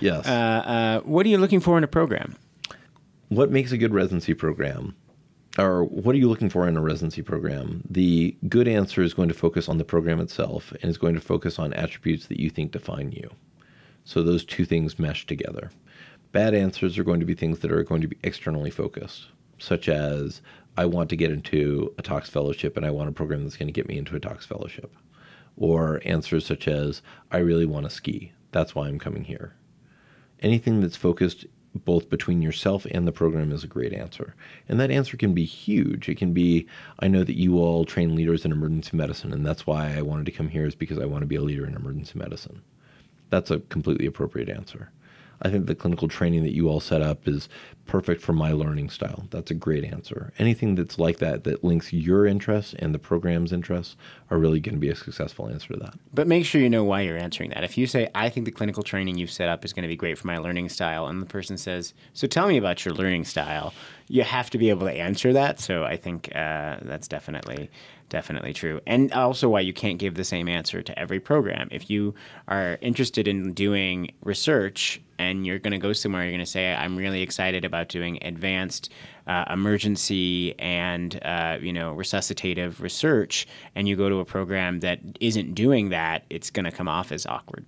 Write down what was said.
Yes. Uh, uh, what are you looking for in a program? what makes a good residency program? Or what are you looking for in a residency program? The good answer is going to focus on the program itself and is going to focus on attributes that you think define you. So those two things mesh together. Bad answers are going to be things that are going to be externally focused, such as I want to get into a Tox fellowship and I want a program that's going to get me into a Tox fellowship. Or answers such as I really want to ski. That's why I'm coming here. Anything that's focused both between yourself and the program is a great answer. And that answer can be huge. It can be, I know that you all train leaders in emergency medicine, and that's why I wanted to come here, is because I want to be a leader in emergency medicine. That's a completely appropriate answer. I think the clinical training that you all set up is perfect for my learning style. That's a great answer. Anything that's like that, that links your interests and the program's interests, are really going to be a successful answer to that. But make sure you know why you're answering that. If you say, I think the clinical training you've set up is going to be great for my learning style, and the person says, So tell me about your learning style, you have to be able to answer that. So I think uh, that's definitely definitely true. And also why you can't give the same answer to every program. If you are interested in doing research and you're going to go somewhere, you're going to say, I'm really excited about doing advanced uh, emergency and uh, you know resuscitative research, and you go to a program that isn't doing that, it's going to come off as awkward.